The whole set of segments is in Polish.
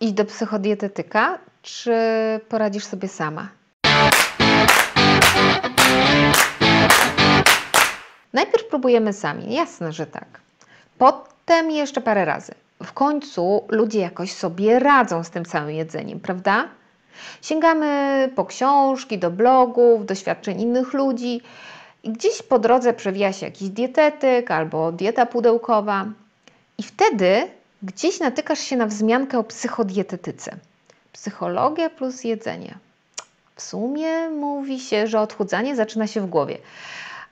iść do psychodietetyka, czy poradzisz sobie sama? Najpierw próbujemy sami, jasne, że tak. Potem jeszcze parę razy. W końcu ludzie jakoś sobie radzą z tym całym jedzeniem, prawda? Sięgamy po książki, do blogów, doświadczeń innych ludzi i gdzieś po drodze przewija się jakiś dietetyk albo dieta pudełkowa. I wtedy gdzieś natykasz się na wzmiankę o psychodietetyce. Psychologia plus jedzenie. W sumie mówi się, że odchudzanie zaczyna się w głowie.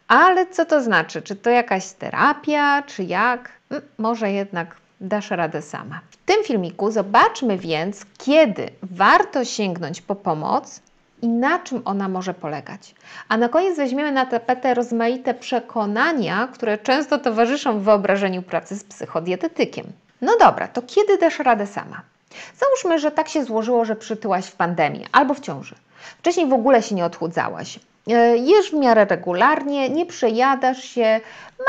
Ale co to znaczy? Czy to jakaś terapia, czy jak? Mm, może jednak dasz radę sama. W tym filmiku zobaczmy więc, kiedy warto sięgnąć po pomoc i na czym ona może polegać. A na koniec weźmiemy na tapetę rozmaite przekonania, które często towarzyszą w wyobrażeniu pracy z psychodietetykiem. No dobra, to kiedy dasz radę sama? Załóżmy, że tak się złożyło, że przytyłaś w pandemii albo w ciąży. Wcześniej w ogóle się nie odchudzałaś. E, jesz w miarę regularnie, nie przejadasz się,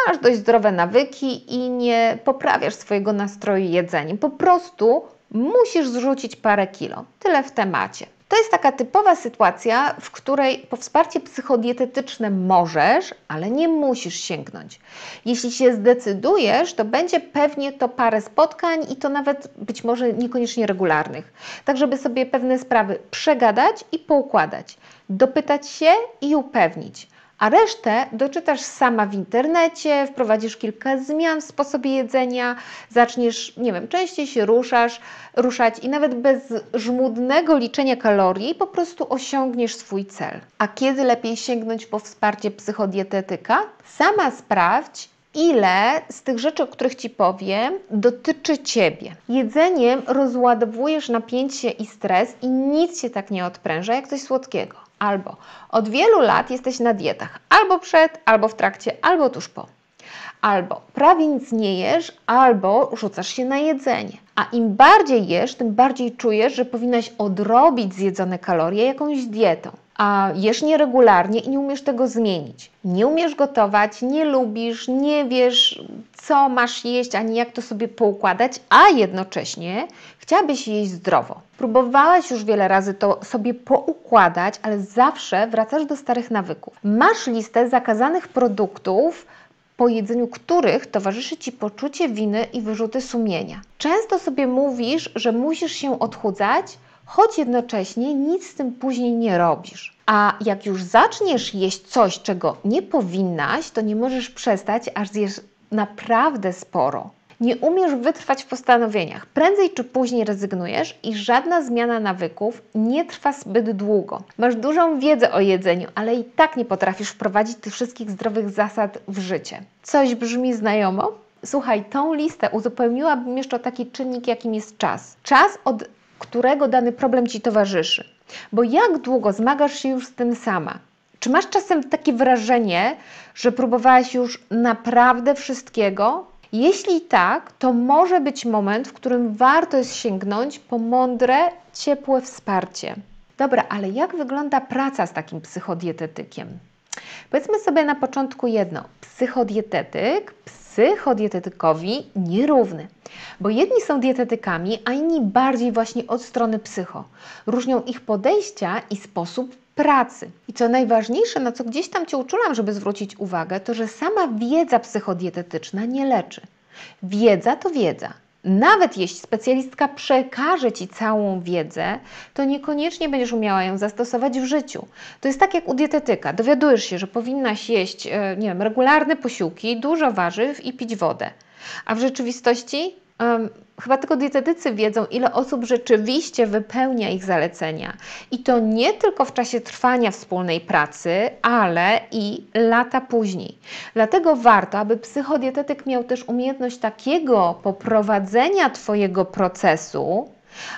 masz dość zdrowe nawyki i nie poprawiasz swojego nastroju jedzeniem. Po prostu musisz zrzucić parę kilo. Tyle w temacie. To jest taka typowa sytuacja, w której po wsparcie psychodietetyczne możesz, ale nie musisz sięgnąć. Jeśli się zdecydujesz, to będzie pewnie to parę spotkań i to nawet być może niekoniecznie regularnych. Tak, żeby sobie pewne sprawy przegadać i poukładać, dopytać się i upewnić a resztę doczytasz sama w internecie, wprowadzisz kilka zmian w sposobie jedzenia, zaczniesz, nie wiem, częściej się ruszasz, ruszać i nawet bez żmudnego liczenia kalorii po prostu osiągniesz swój cel. A kiedy lepiej sięgnąć po wsparcie psychodietetyka? Sama sprawdź, ile z tych rzeczy, o których Ci powiem, dotyczy Ciebie. Jedzeniem rozładowujesz napięcie i stres i nic się tak nie odpręża jak coś słodkiego. Albo od wielu lat jesteś na dietach, albo przed, albo w trakcie, albo tuż po. Albo prawie nic nie jesz, albo rzucasz się na jedzenie. A im bardziej jesz, tym bardziej czujesz, że powinnaś odrobić zjedzone kalorie jakąś dietą. A jesz nieregularnie i nie umiesz tego zmienić. Nie umiesz gotować, nie lubisz, nie wiesz, co masz jeść, ani jak to sobie poukładać, a jednocześnie chciałabyś jeść zdrowo. Próbowałaś już wiele razy to sobie poukładać, ale zawsze wracasz do starych nawyków. Masz listę zakazanych produktów, po jedzeniu których towarzyszy Ci poczucie winy i wyrzuty sumienia. Często sobie mówisz, że musisz się odchudzać, choć jednocześnie nic z tym później nie robisz. A jak już zaczniesz jeść coś, czego nie powinnaś, to nie możesz przestać, aż zjesz naprawdę sporo. Nie umiesz wytrwać w postanowieniach. Prędzej czy później rezygnujesz i żadna zmiana nawyków nie trwa zbyt długo. Masz dużą wiedzę o jedzeniu, ale i tak nie potrafisz wprowadzić tych wszystkich zdrowych zasad w życie. Coś brzmi znajomo? Słuchaj, tą listę uzupełniłabym jeszcze o taki czynnik, jakim jest czas. Czas, od którego dany problem Ci towarzyszy. Bo jak długo zmagasz się już z tym sama? Czy masz czasem takie wrażenie, że próbowałaś już naprawdę wszystkiego? Jeśli tak, to może być moment, w którym warto jest sięgnąć po mądre, ciepłe wsparcie. Dobra, ale jak wygląda praca z takim psychodietetykiem? Powiedzmy sobie na początku jedno. Psychodietetyk psychodietetykowi nierówny, bo jedni są dietetykami, a inni bardziej właśnie od strony psycho. Różnią ich podejścia i sposób pracy. I co najważniejsze, na co gdzieś tam Cię uczulam, żeby zwrócić uwagę, to że sama wiedza psychodietetyczna nie leczy. Wiedza to wiedza. Nawet jeśli specjalistka przekaże Ci całą wiedzę, to niekoniecznie będziesz umiała ją zastosować w życiu. To jest tak jak u dietetyka. Dowiadujesz się, że powinnaś jeść e, nie wiem, regularne posiłki, dużo warzyw i pić wodę. A w rzeczywistości um, chyba tylko dietetycy wiedzą, ile osób rzeczywiście wypełnia ich zalecenia. I to nie tylko w czasie trwania wspólnej pracy, ale i lata później. Dlatego warto, aby psychodietetyk miał też umiejętność takiego poprowadzenia Twojego procesu,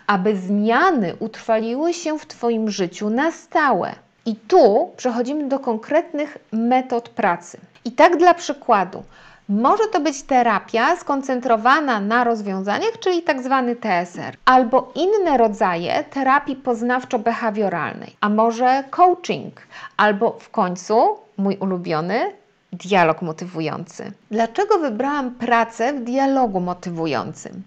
aby zmiany utrwaliły się w Twoim życiu na stałe. I tu przechodzimy do konkretnych metod pracy. I tak dla przykładu, może to być terapia skoncentrowana na rozwiązaniach, czyli tak zwany TSR, albo inne rodzaje terapii poznawczo-behawioralnej, a może coaching, albo w końcu mój ulubiony dialog motywujący. Dlaczego wybrałam pracę w dialogu motywującym?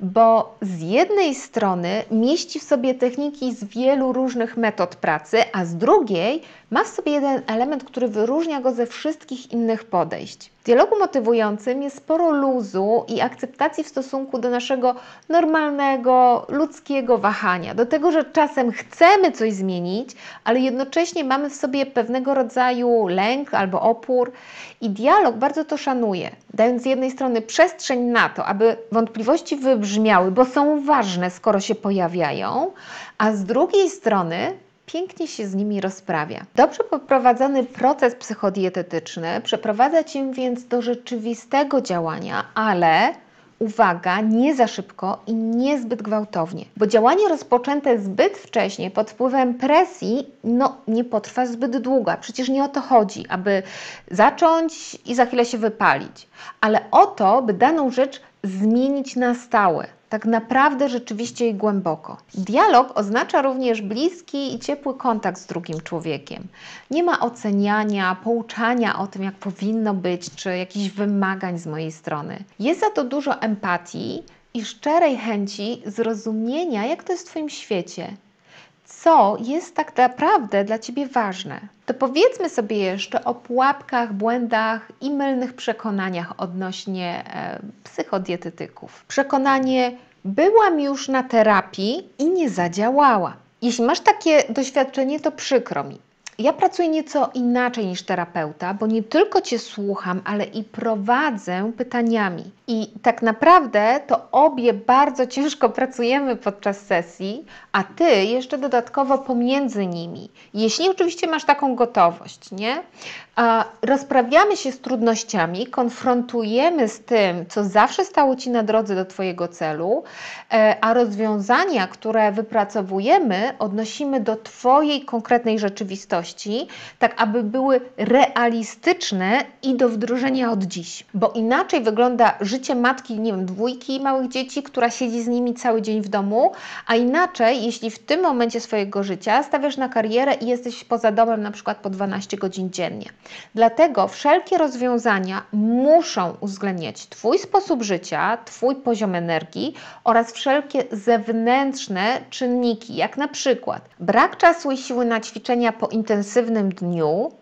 Bo z jednej strony mieści w sobie techniki z wielu różnych metod pracy, a z drugiej ma w sobie jeden element, który wyróżnia go ze wszystkich innych podejść. Dialogu motywującym jest sporo luzu i akceptacji w stosunku do naszego normalnego, ludzkiego wahania, do tego, że czasem chcemy coś zmienić, ale jednocześnie mamy w sobie pewnego rodzaju lęk albo opór. I dialog bardzo to szanuje, dając z jednej strony przestrzeń na to, aby wątpliwości wybrzmiały, bo są ważne, skoro się pojawiają, a z drugiej strony pięknie się z nimi rozprawia. Dobrze poprowadzony proces psychodietetyczny przeprowadza Cię więc do rzeczywistego działania, ale uwaga, nie za szybko i niezbyt gwałtownie, bo działanie rozpoczęte zbyt wcześnie pod wpływem presji, no nie potrwa zbyt długo. Przecież nie o to chodzi, aby zacząć i za chwilę się wypalić, ale o to, by daną rzecz zmienić na stałe tak naprawdę rzeczywiście i głęboko. Dialog oznacza również bliski i ciepły kontakt z drugim człowiekiem. Nie ma oceniania, pouczania o tym, jak powinno być, czy jakichś wymagań z mojej strony. Jest za to dużo empatii i szczerej chęci zrozumienia, jak to jest w Twoim świecie, co jest tak naprawdę dla Ciebie ważne. To powiedzmy sobie jeszcze o pułapkach, błędach i mylnych przekonaniach odnośnie e, psychodietetyków. Przekonanie byłam już na terapii i nie zadziałała. Jeśli masz takie doświadczenie, to przykro mi. Ja pracuję nieco inaczej niż terapeuta, bo nie tylko Cię słucham, ale i prowadzę pytaniami. I tak naprawdę to obie bardzo ciężko pracujemy podczas sesji, a Ty jeszcze dodatkowo pomiędzy nimi. Jeśli oczywiście masz taką gotowość, nie? Rozprawiamy się z trudnościami, konfrontujemy z tym, co zawsze stało Ci na drodze do Twojego celu, e, a rozwiązania, które wypracowujemy, odnosimy do Twojej konkretnej rzeczywistości, tak aby były realistyczne i do wdrożenia od dziś. Bo inaczej wygląda życie matki, nie wiem, dwójki małych dzieci, która siedzi z nimi cały dzień w domu, a inaczej, jeśli w tym momencie swojego życia stawiasz na karierę i jesteś poza domem na przykład po 12 godzin dziennie. Dlatego wszelkie rozwiązania muszą uwzględniać Twój sposób życia, Twój poziom energii oraz wszelkie zewnętrzne czynniki, jak na przykład brak czasu i siły na ćwiczenia po intensywnym dniu,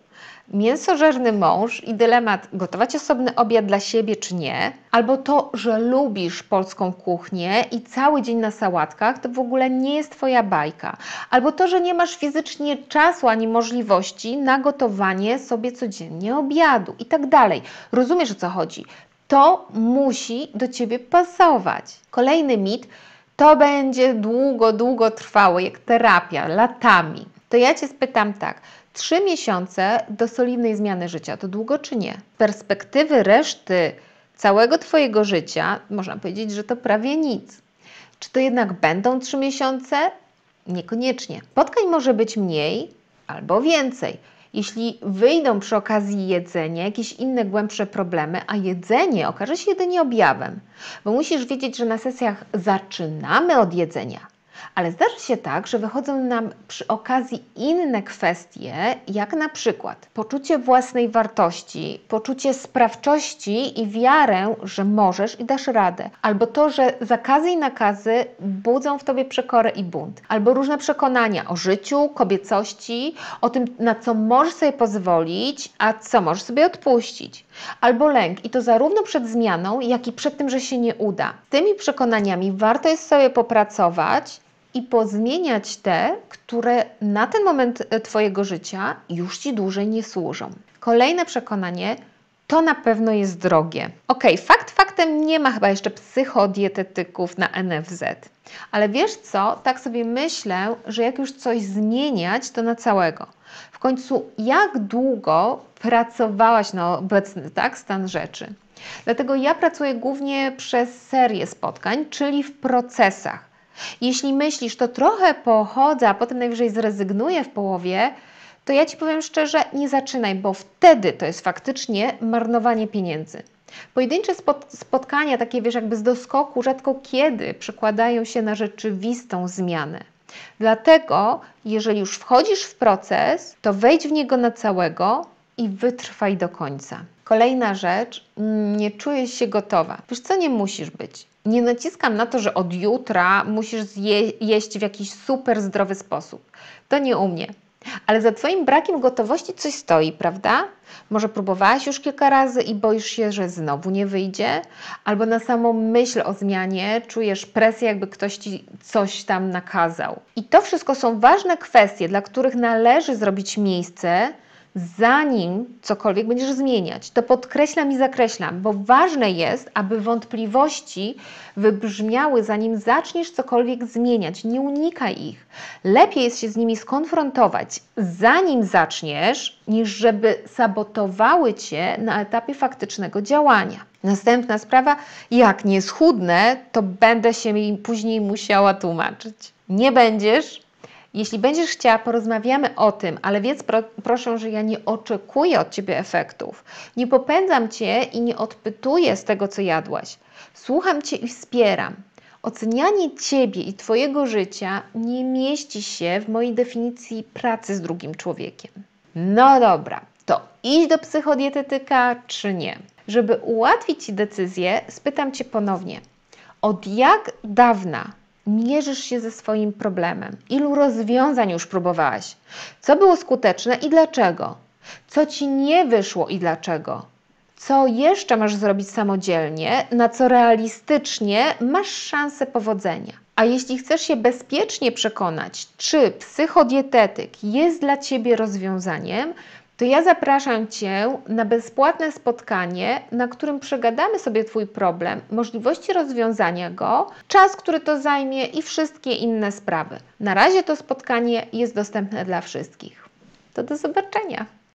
mięsożerny mąż i dylemat gotować osobny obiad dla siebie czy nie, albo to, że lubisz polską kuchnię i cały dzień na sałatkach, to w ogóle nie jest Twoja bajka, albo to, że nie masz fizycznie czasu ani możliwości na gotowanie sobie codziennie obiadu i tak dalej. Rozumiesz o co chodzi? To musi do Ciebie pasować. Kolejny mit to będzie długo, długo trwało, jak terapia, latami. To ja Cię spytam tak, Trzy miesiące do solidnej zmiany życia to długo czy nie? Perspektywy reszty całego Twojego życia można powiedzieć, że to prawie nic. Czy to jednak będą trzy miesiące? Niekoniecznie. Spotkań może być mniej albo więcej. Jeśli wyjdą przy okazji jedzenia jakieś inne głębsze problemy, a jedzenie okaże się jedynie objawem, bo musisz wiedzieć, że na sesjach zaczynamy od jedzenia, ale zdarzy się tak, że wychodzą nam przy okazji inne kwestie, jak na przykład poczucie własnej wartości, poczucie sprawczości i wiarę, że możesz i dasz radę, albo to, że zakazy i nakazy budzą w tobie przekorę i bunt, albo różne przekonania o życiu, kobiecości, o tym, na co możesz sobie pozwolić, a co możesz sobie odpuścić, albo lęk, i to zarówno przed zmianą, jak i przed tym, że się nie uda. Z tymi przekonaniami warto jest sobie popracować i pozmieniać te, które na ten moment e, Twojego życia już Ci dłużej nie służą. Kolejne przekonanie to na pewno jest drogie. Ok, fakt faktem nie ma chyba jeszcze psychodietetyków na NFZ. Ale wiesz co, tak sobie myślę, że jak już coś zmieniać, to na całego. W końcu, jak długo pracowałaś na obecny tak, stan rzeczy? Dlatego ja pracuję głównie przez serię spotkań, czyli w procesach. Jeśli myślisz, to trochę pochodzę, a potem najwyżej zrezygnuję w połowie, to ja Ci powiem szczerze, nie zaczynaj, bo wtedy to jest faktycznie marnowanie pieniędzy. Pojedyncze spotkania, takie wiesz, jakby z doskoku, rzadko kiedy przekładają się na rzeczywistą zmianę. Dlatego, jeżeli już wchodzisz w proces, to wejdź w niego na całego i wytrwaj do końca. Kolejna rzecz, nie czujesz się gotowa. Wiesz co, nie musisz być. Nie naciskam na to, że od jutra musisz jeść w jakiś super zdrowy sposób. To nie u mnie. Ale za Twoim brakiem gotowości coś stoi, prawda? Może próbowałaś już kilka razy i boisz się, że znowu nie wyjdzie, albo na samą myśl o zmianie czujesz presję, jakby ktoś Ci coś tam nakazał. I to wszystko są ważne kwestie, dla których należy zrobić miejsce, zanim cokolwiek będziesz zmieniać. To podkreślam i zakreślam, bo ważne jest, aby wątpliwości wybrzmiały, zanim zaczniesz cokolwiek zmieniać. Nie unikaj ich. Lepiej jest się z nimi skonfrontować, zanim zaczniesz, niż żeby sabotowały cię na etapie faktycznego działania. Następna sprawa, jak nie schudnę, to będę się później musiała tłumaczyć. Nie będziesz, jeśli będziesz chciała, porozmawiamy o tym, ale wiedz pro, proszę, że ja nie oczekuję od Ciebie efektów. Nie popędzam Cię i nie odpytuję z tego, co jadłaś. Słucham Cię i wspieram. Ocenianie Ciebie i Twojego życia nie mieści się w mojej definicji pracy z drugim człowiekiem. No dobra, to idź do psychodietetyka czy nie? Żeby ułatwić Ci decyzję, spytam Cię ponownie. Od jak dawna mierzysz się ze swoim problemem? Ilu rozwiązań już próbowałaś? Co było skuteczne i dlaczego? Co ci nie wyszło i dlaczego? Co jeszcze masz zrobić samodzielnie, na co realistycznie masz szansę powodzenia? A jeśli chcesz się bezpiecznie przekonać, czy psychodietetyk jest dla Ciebie rozwiązaniem, to ja zapraszam Cię na bezpłatne spotkanie, na którym przegadamy sobie Twój problem, możliwości rozwiązania go, czas, który to zajmie i wszystkie inne sprawy. Na razie to spotkanie jest dostępne dla wszystkich. To do zobaczenia.